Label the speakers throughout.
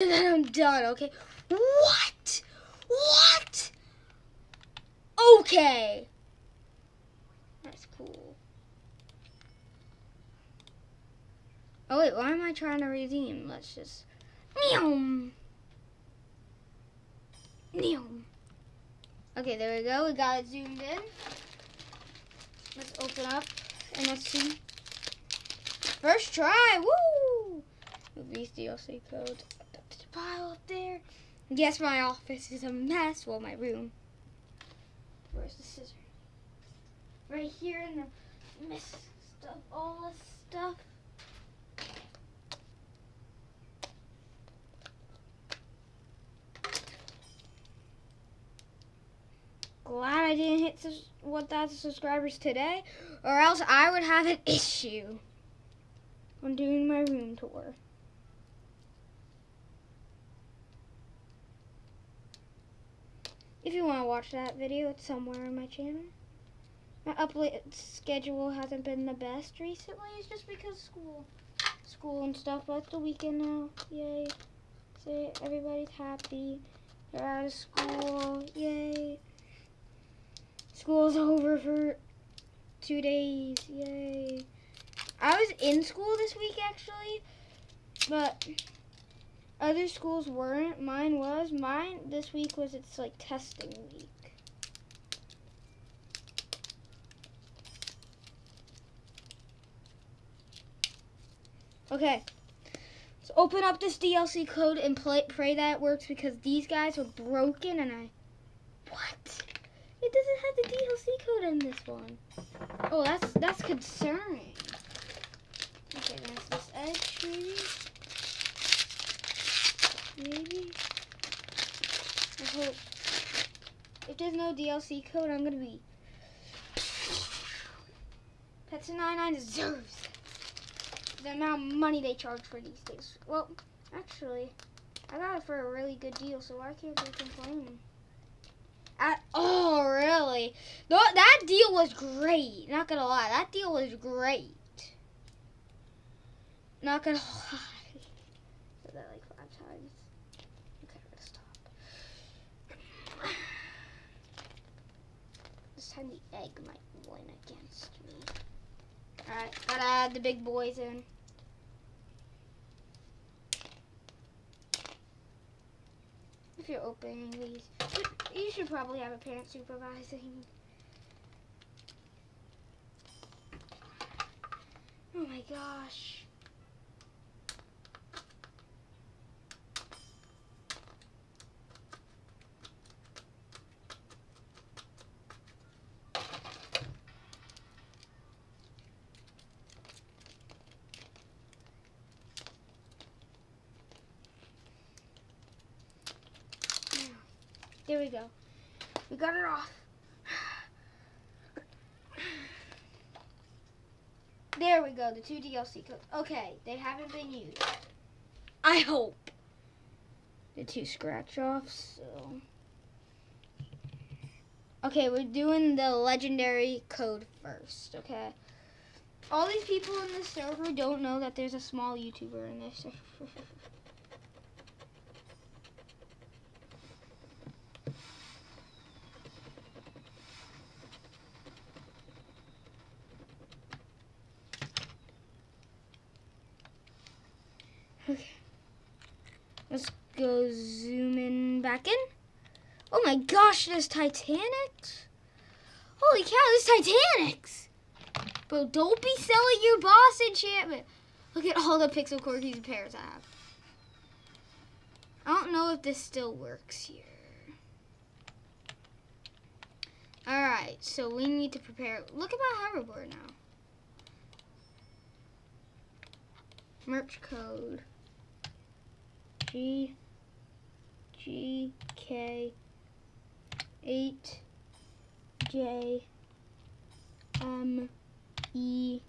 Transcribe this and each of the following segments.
Speaker 1: And then I'm done, okay? What? What? Okay. That's cool. Oh wait, why am I trying to redeem? Let's just Neom. Neom. Okay, there we go. We got it zoomed in. Let's open up and let's see. First try, woo! Movies DLC code. Pile up there. Yes, my office is a mess. Well, my room. Where's the scissors? Right here in the mess stuff, all this stuff. Glad I didn't hit sus- 1,000 subscribers today, or else I would have an issue when doing my room tour. If you want to watch that video, it's somewhere on my channel. My upload schedule hasn't been the best recently. It's just because school, school and stuff. But it's the weekend now. Yay! Say everybody's happy. They're out of school. Yay! School's over for two days. Yay! I was in school this week actually, but other schools weren't. Mine was. Mine this week was its like testing week. Okay. So open up this DLC code and play, pray that it works because these guys are broken and I. What? It doesn't have the DLC code in this one. Oh, that's that's concerning. Okay, that's this edge maybe. Maybe. I hope. If there's no DLC code, I'm gonna be. Pets 99 deserves the amount of money they charge for these things. Well, actually, I got it for a really good deal, so why can't they complain? At oh, really? No, that deal was great. Not gonna lie, that deal was great. Not gonna lie. Said that like five times. Okay, I'm gonna stop. This time the egg might win against me. Alright, gotta add the big boys in. If you're opening these, you should probably have a parent supervising. Oh my gosh. There we go. We got it off. There we go, the two DLC codes. Okay, they haven't been used. I hope. The two scratch offs, so. Okay, we're doing the legendary code first, okay? All these people in the server don't know that there's a small YouTuber in this server. Okay. Let's go zoom in back in. Oh my gosh, there's Titanics. Holy cow, there's Titanics. Bro, don't be selling your boss enchantment. Look at all the pixel corgis and pairs I have. I don't know if this still works here. Alright, so we need to prepare. Look at my hoverboard now. Merch code. G G K eight J M E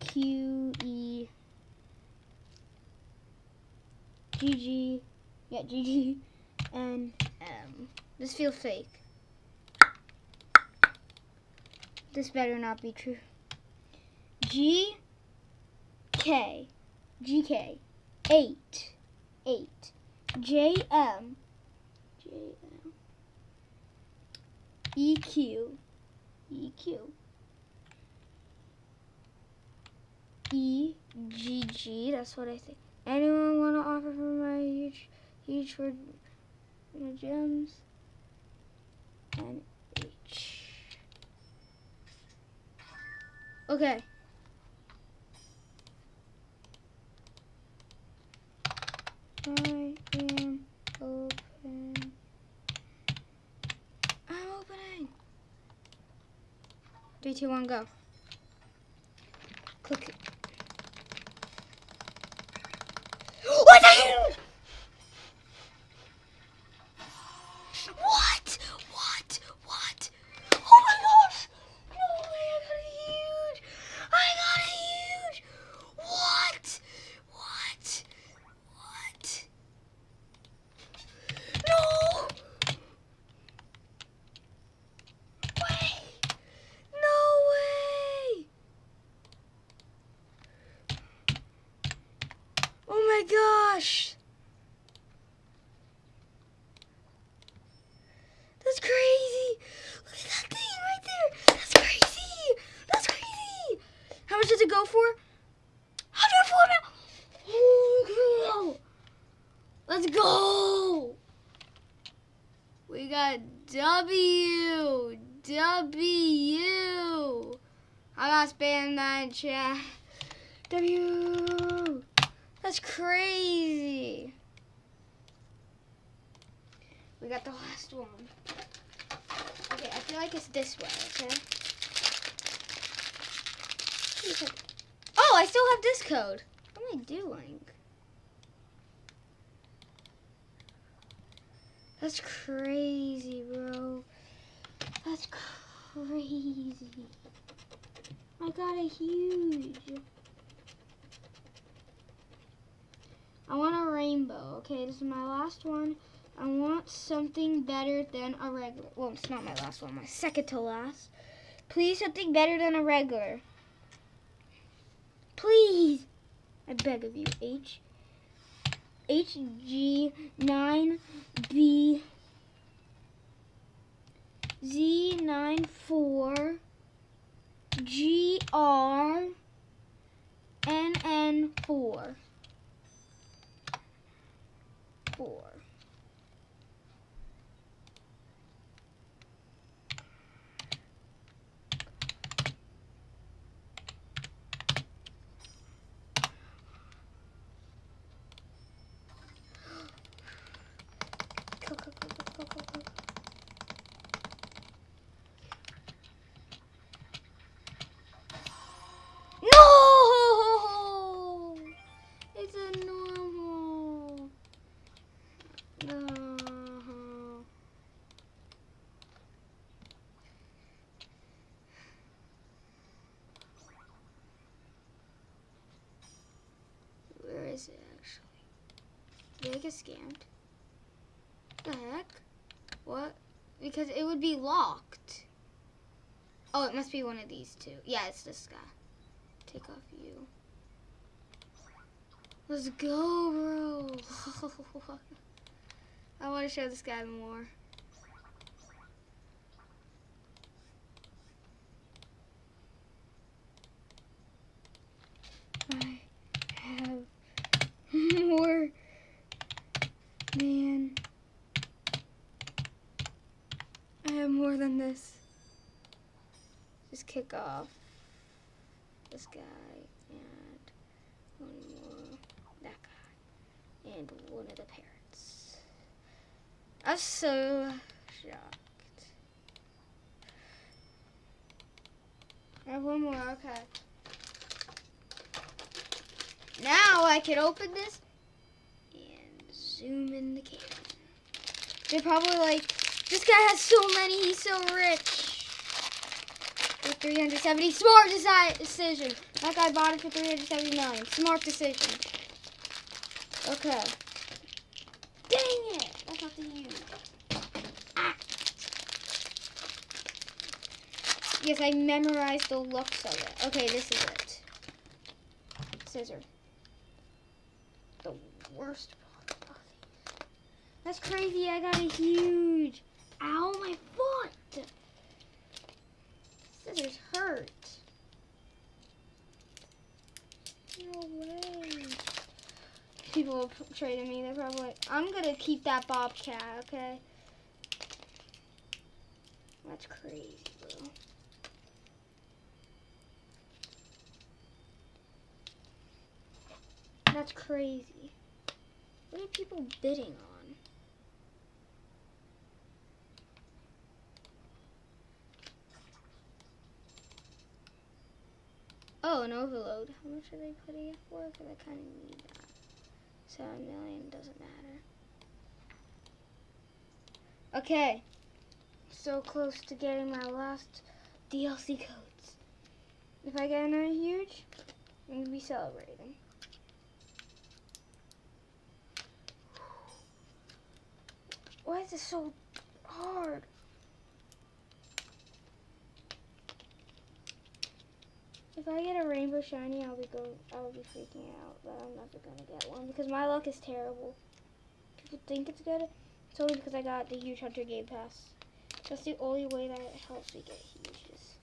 Speaker 1: Q E G G yeah G G N M. This feels fake. This better not be true. G K G K eight eight. J M J M E Q E Q E G G. That's what I think. Anyone want to offer for my huge, huge for gems? And H. Okay. Am open. I'm opening. Three, two, one, go. Click it. What the hell? What? What? What? Oh my gosh! No way! I got a huge. I got a huge. What? What? What? No! Way! No way! Oh my gosh! That's crazy! Look at that thing right there! That's crazy! That's crazy! How much does it go for? 104 mil! Holy cow! Let's go! We got W! W! I got spam that chat. W! That's crazy! We got the last one. Okay, I feel like it's this way, okay? Oh, I still have this code. What am I doing? That's crazy, bro. That's crazy. I got a huge. I want a rainbow. Okay, this is my last one. I want something better than a regular. Well, it's not my last one. My second to last. Please, something better than a regular. Please. I beg of you. H. H G nine B Z nine four G R N N four four. Go, go, go, go, go, go, go. No! It's a normal. No. Where is it actually? Did I get scammed? The heck? What? Because it would be locked. Oh, it must be one of these two. Yeah, it's this guy. Take off you. Let's go, bro. I want to show this guy more. I have more than I have more than this. Just kick off this guy and one more that guy and one of the parrots. I'm so shocked. I have one more, okay. Now I can open this zoom in the camera. They're probably like, this guy has so many, he's so rich. For 370, smart decision. That guy bought it for 379, smart decision. Okay. Dang it, that's not the. Ah. Yes, I memorized the looks of it. Okay, this is it. Scissor. The worst. That's crazy. I got a huge. Ow, my foot. Scissors hurt. No way. People are trading me. They're probably I'm gonna keep that bobcat. Okay. That's crazy, bro. That's crazy. What are people bidding on? An overload. How much are they putting it for? Because I kind of need that. Seven million doesn't matter. Okay. So close to getting my last DLC codes. If I get another huge, I'm going to be celebrating. Why is this so hard? If I get a rainbow shiny, I'll be go. I'll be freaking out but I'm never gonna get one because my luck is terrible. People think it's good. It's only because I got the huge hunter game pass. That's the only way that helps me get huges.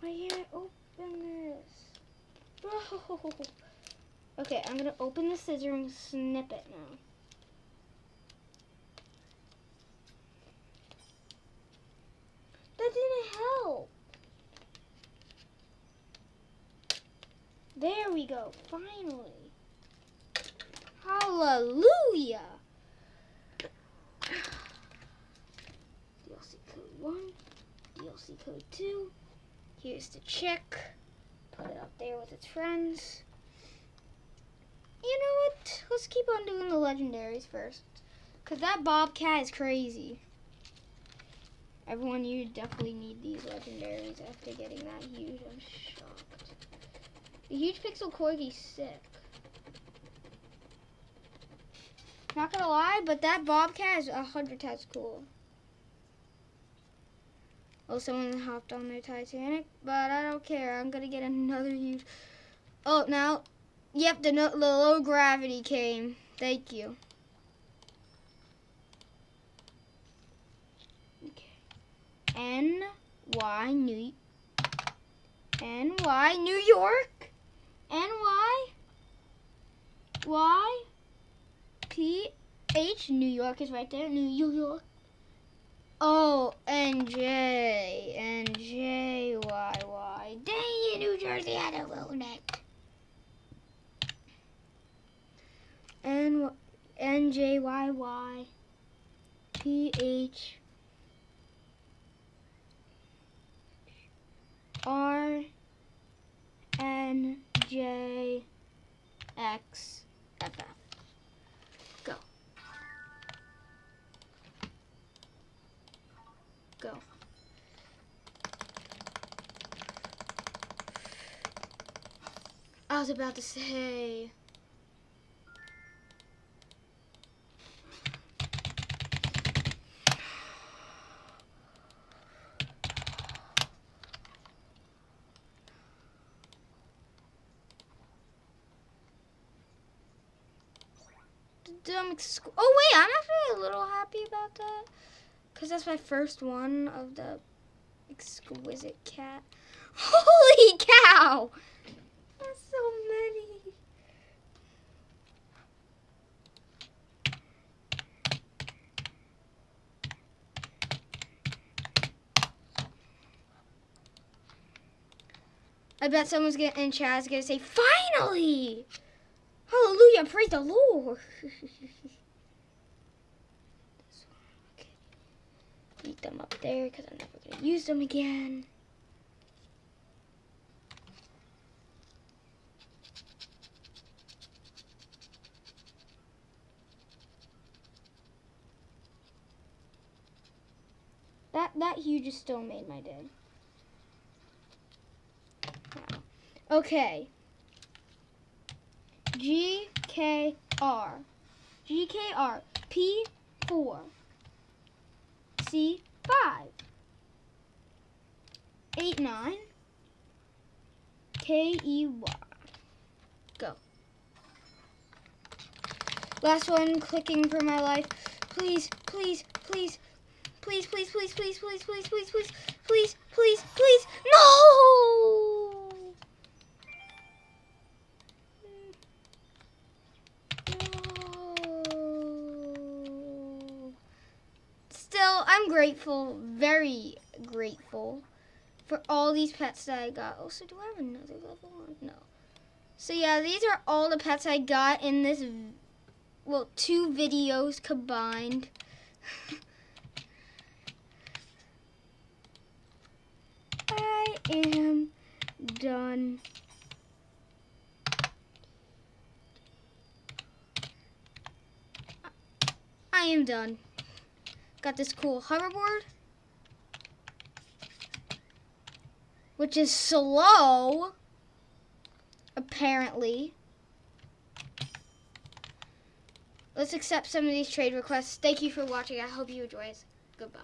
Speaker 1: Why can't I open this? Bro. I'm gonna open the scissor and snip it now. That didn't help. There we go, finally. Hallelujah. DLC code 1, DLC code 2. Here's the chick. Put it up there with its friends. You know what? Let's keep on doing the legendaries first. Because that Bobcat is crazy. Everyone, you definitely need these legendaries after getting that huge. I'm shocked. The huge pixel corgi's sick. Not gonna lie, but that Bobcat is a hundred times cool. Oh, someone hopped on their Titanic, but I don't care. I'm gonna get another huge. Oh, now, yep, the, no, the low gravity came. Thank you. Okay. N Y New N Y New York. N Y Y P H New York is right there. New York. Oh, N J N J Y Y. Dang it, New Jersey had a ruin it. N N J Y Y P H R N J X F F. Go. Go. I was about to say. Oh wait, I'm actually a little happy about that. Because that's my first one of the exquisite cat. Holy cow! That's so many. I bet someone's gonna in is gonna say, finally! Hallelujah, praise the Lord. Leave them up there because I'm never gonna use them again. That that huge still made my day. Okay. G K R. G K R. P four. C five. Eight nine. K E Y. Go. Last one, clicking for my life. Please, please, please, please, please, please, please, please, please, please, please, please, please, please. No. Still, I'm grateful, very grateful for all these pets that I got. Oh, also, do I have another level one? No. So yeah, these are all the pets I got in this, well, two videos combined. I am done. I am done. Got this cool hoverboard. Which is slow. Apparently. Let's accept some of these trade requests. Thank you for watching. I hope you enjoy it. Goodbye.